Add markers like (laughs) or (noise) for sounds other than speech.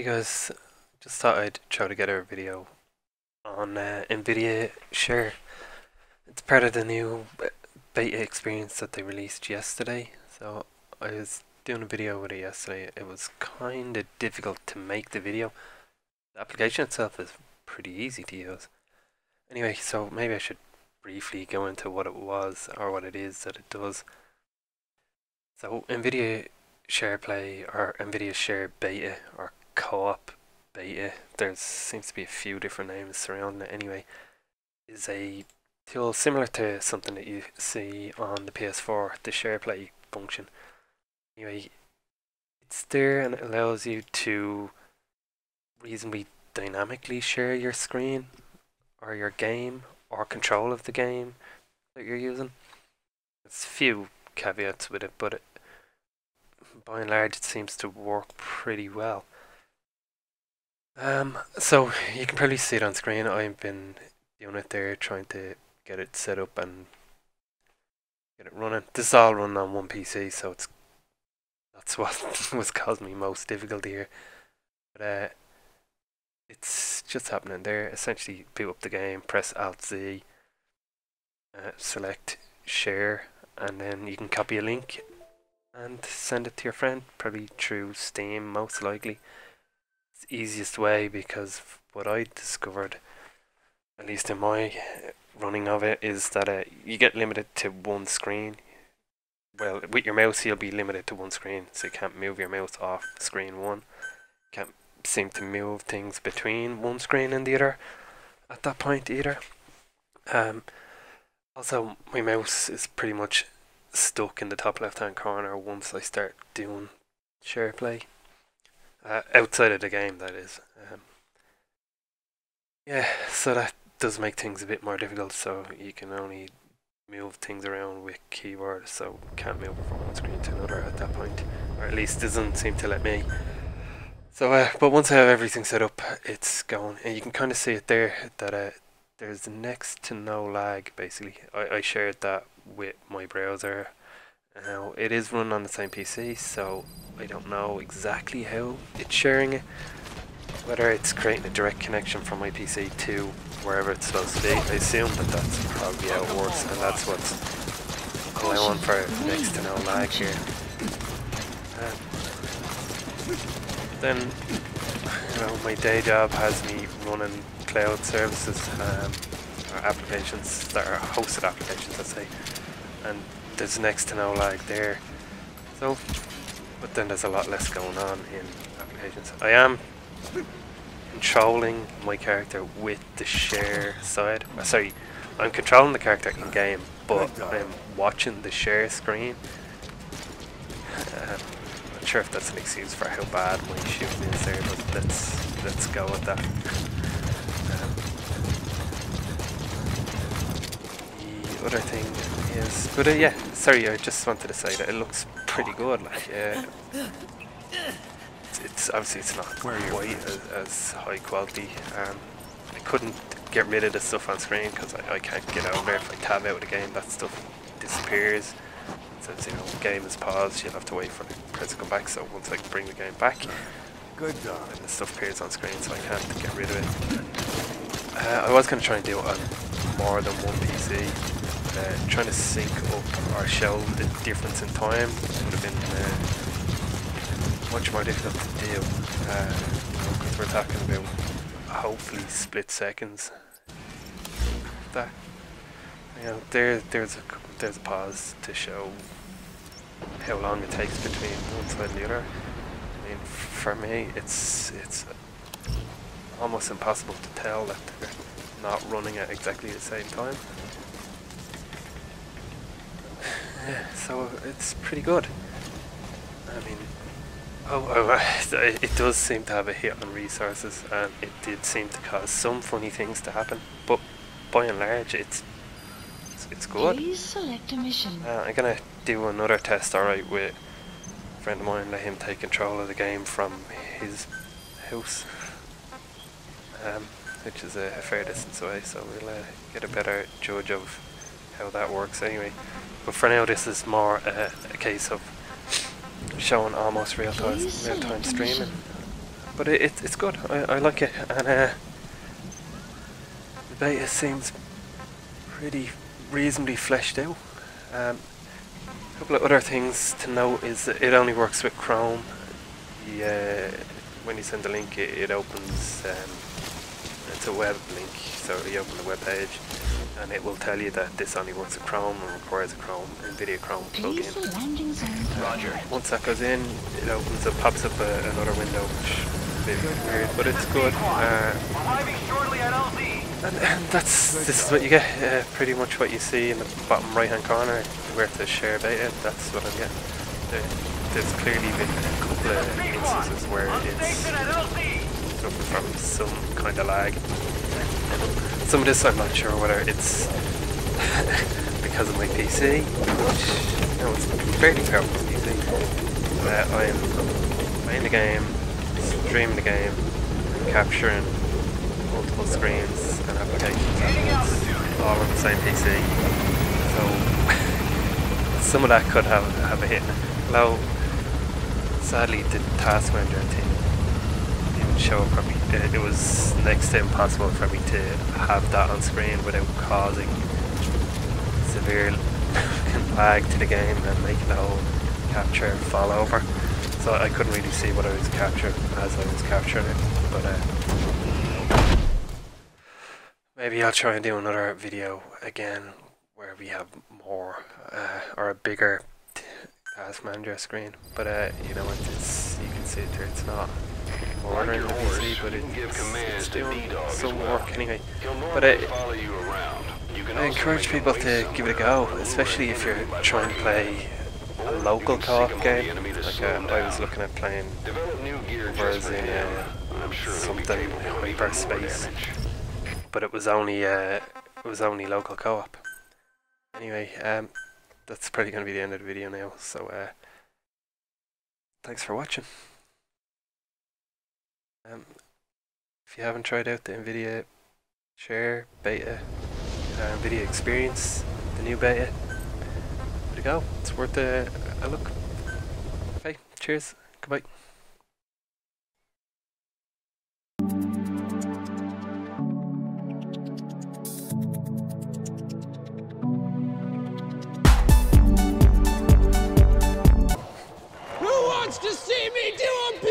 Hey guys, just thought I'd try to get a video on uh, NVIDIA Share. It's part of the new beta experience that they released yesterday. So I was doing a video with it yesterday. It was kind of difficult to make the video. The application itself is pretty easy to use. Anyway, so maybe I should briefly go into what it was or what it is that it does. So NVIDIA Share Play or NVIDIA Share Beta or co-op beta, there seems to be a few different names surrounding it anyway, is a tool similar to something that you see on the PS4, the SharePlay function. Anyway, it's there and it allows you to reasonably dynamically share your screen or your game or control of the game that you're using. There's a few caveats with it, but it, by and large it seems to work pretty well. Um, so you can probably see it on screen. I've been doing it there, trying to get it set up and get it running. This is all running on one PC, so it's that's (laughs) what was causing me most difficulty here. But uh, it's just happening there. Essentially, boot up the game, press Alt Z, uh, select share, and then you can copy a link and send it to your friend, probably through Steam, most likely easiest way because what I discovered, at least in my running of it, is that uh, you get limited to one screen. Well, with your mouse, you'll be limited to one screen, so you can't move your mouse off screen one. Can't seem to move things between one screen and the other at that point either. Um, also, my mouse is pretty much stuck in the top left hand corner once I start doing share play. Uh, outside of the game, that is. Um, yeah, so that does make things a bit more difficult, so you can only move things around with keyboard, so can't move from one screen to another at that point, or at least doesn't seem to let me. So, uh, but once I have everything set up, it's going, and you can kind of see it there that uh, there's next to no lag. Basically, I, I shared that with my browser now it is run on the same PC, so I don't know exactly how it's sharing it. Whether it's creating a direct connection from my PC to wherever it's supposed to be. I assume that that's probably how it works, and that's what's going on for next to no lag here. Um, then, you know, my day job has me running cloud services, um, or applications that are hosted applications, let's say, and there's next to no lag there. So, but then there's a lot less going on in applications. I am controlling my character with the share side. Uh, sorry, I'm controlling the character in game, but I'm watching the share screen. Uh, not sure if that's an excuse for how bad my shooting is there, but let's let's go with that. Um, the other thing Yes, but uh, yeah, sorry, I just wanted to say that it looks pretty good. Like, yeah, it's, it's obviously it's not quite as, as, high quality. Um, I couldn't get rid of the stuff on screen because I, I can't get out there. If I tab out of the game, that stuff disappears. Says, you know, game is paused. You'll have to wait for the credits to come back. So once I bring the game back, good dog, and the stuff appears on screen, so I can't get rid of it. Uh, I was going to try and do it on more than one PC uh, trying to sync up our or show the difference in time would have been uh, much more difficult to do because uh, we're talking about hopefully split seconds. That you know, there there's a there's a pause to show how long it takes between one side and the other. I mean, for me, it's it's almost impossible to tell that they're not running at exactly the same time. Yeah, so it's pretty good. I mean, oh, oh, it does seem to have a hit on resources, and it did seem to cause some funny things to happen. But by and large, it's it's, it's good. Please select a mission. Uh, I'm gonna do another test, alright, with a friend of mine. Let him take control of the game from his house, um, which is a, a fair distance away. So we'll uh, get a better judge of how that works anyway. But for now, this is more uh, a case of showing almost real time, real time streaming. but it, it, it's good. I, I like it, and uh, the beta seems pretty reasonably fleshed out. Um, a couple of other things to note is that it only works with Chrome. Uh, when you send the link, it, it opens. Um, it's a web link, so you open the web page, and it will tell you that this only works with Chrome and requires a Chrome NVIDIA Chrome plugin. Roger. Once that goes in, it opens up, pops up a, another window, which is a bit weird, but it's good. Uh, Arriving shortly at LZ. and, and that's this is what you get. Uh, pretty much what you see in the bottom right hand corner, where it says share beta. That's what I'm getting. There, there's clearly been a couple of instances where it's from some kind of lag. Some of this I'm not sure whether it's (laughs) because of my PC, which know, it's fairly powerful PC. Uh, I'm playing the game, streaming the game, capturing multiple screens and applications at all on the same PC. So (laughs) some of that could have have a hit. Now, sadly, the task manager didn't show for me. It, it was next to impossible for me to have that on screen without causing severe (laughs) lag to the game and making the whole capture fall over. So I couldn't really see what I was capturing as I was capturing it. But uh, maybe I'll try and do another video again where we have more uh, or a bigger task manager screen. But uh, you know, it's you can see it there. It's not ordering the PC, but it, it's, it's doing some work anyway. But uh, I encourage people to give it a go, especially if you're trying to play a local co-op game. Like uh, I was looking at playing whereas in uh, something hyperspace, but it was only uh, it was only local co-op. Anyway, um, that's probably going to be the end of the video now. So uh, thanks for watching. Um, if you haven't tried out the NVIDIA Share Beta, uh, NVIDIA Experience, the new beta, go. It's worth a, a look. Okay, cheers. Goodbye. Who wants to see me do a